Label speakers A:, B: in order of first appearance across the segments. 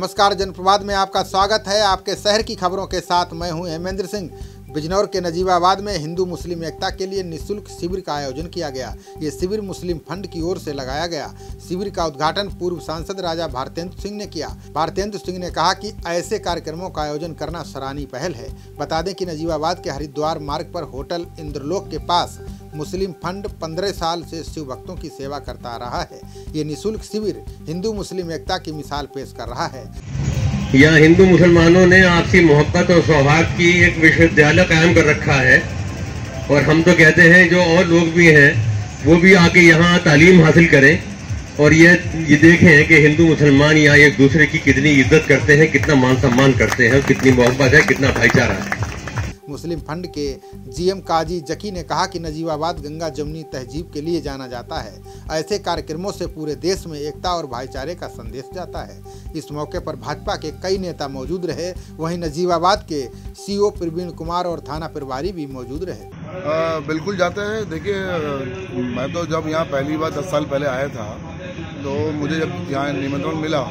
A: नमस्कार, जनप्रवाद में आपका स्वागत है। आपके शहर की खबरों के साथ मैं हूँ हेमेंद्र सिंह। बिजनौर के नजीबाबाद में हिंदू मुस्लिम एकता के लिए निशुल्क शिविर का आयोजन किया गया। ये शिविर मुस्लिम फंड की ओर से लगाया गया। शिविर का उद्घाटन पूर्व सांसद राजा भारतेंद्र सिंह ने किया। भारतेंद्र सिंह ने कहा कि ऐसे कार्यक्रमों का आयोजन करना सराहनीय पहल है। बता दें कि नजीबाबाद के हरिद्वार मार्ग पर होटल इंद्रलोक के पास मुस्लिम फंड 15 साल से शिव भक्तों की सेवा करता आ रहा है। ये निशुल्क शिविर हिंदू मुस्लिम एकता की मिसाल पेश कर रहा है।
B: यहाँ हिंदू मुसलमानों ने आपसी मोहब्बत और सौहार्द की एक विश्वविद्यालय कायम कर रखा है। और हम तो कहते हैं, जो और लोग भी हैं, वो भी आके यहाँ तालीम हासिल करें। और ये ये देखें कि हिंदू मुसलमान यहाँ एक दूसरे की कितनी इज़्ज़त करते हैं, कितना मान सम्मान करते हैं, कितनी मोहब्बत है, कितना भाईचारा है।
A: मुस्लिम फंड के जीएम काजी जकी ने कहा कि नजीबाबाद गंगा जमुनी तहजीब के लिए जाना जाता है। ऐसे कार्यक्रमों से पूरे देश में एकता और भाईचारे का संदेश जाता है। इस मौके पर भाजपा के कई नेता मौजूद रहे। वहीं नजीबाबाद के सीओ प्रवीण कुमार और थाना प्रभारी भी मौजूद रहे।
C: आ, बिल्कुल जाते हैं। देखिए मैं तो जब यहाँ पहली बार दस साल पहले आया था तो मुझे जब यहाँ निमंत्रण मिला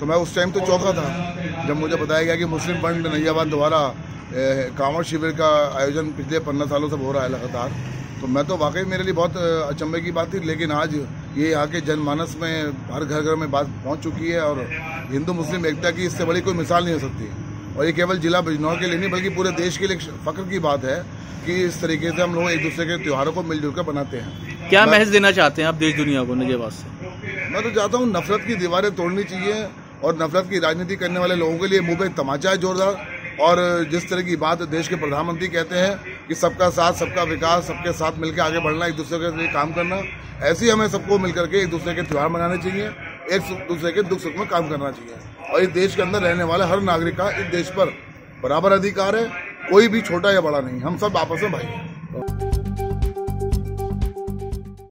C: तो मैं उस टाइम तो चौका था। जब मुझे बताया गया कि मुस्लिम फंड नैयाबाद द्वारा कांवड़ शिविर का आयोजन पिछले पंद्रह सालों से हो रहा है लगातार। तो मैं तो वाकई मेरे लिए बहुत अचंभे की बात थी लेकिन आज ये यहाँ के जनमानस में हर घर घर में बात पहुँच चुकी है और हिंदू मुस्लिम एकता की इससे बड़ी कोई मिसाल नहीं हो सकती। और ये केवल जिला बिजनौर के लिए नहीं बल्कि पूरे देश के लिए फख्र की बात है कि इस तरीके से हम लोग एक दूसरे के त्योहारों को मिलजुल कर बनाते हैं।
D: क्या मैसेज देना चाहते हैं आप देश दुनिया को नजेबाज से?
C: मैं तो चाहता हूँ नफरत की दीवारें तोड़नी चाहिए और नफरत की राजनीति करने वाले लोगों के लिए मुँह पे तमाचा है जोरदार। और जिस तरह की बात देश के प्रधानमंत्री कहते हैं कि सबका साथ, सबका विकास, सबके साथ मिलकर आगे बढ़ना, एक दूसरे के लिए काम करना, ऐसे ही हमें सबको मिलकर के एक दूसरे के त्यौहार मनाने चाहिए, एक दूसरे के दुख सुख में काम करना चाहिए। और इस देश के अंदर रहने वाले हर नागरिक का इस देश पर बराबर अधिकार है, कोई भी छोटा या बड़ा नहीं, हम सब आपस में भाई हैं।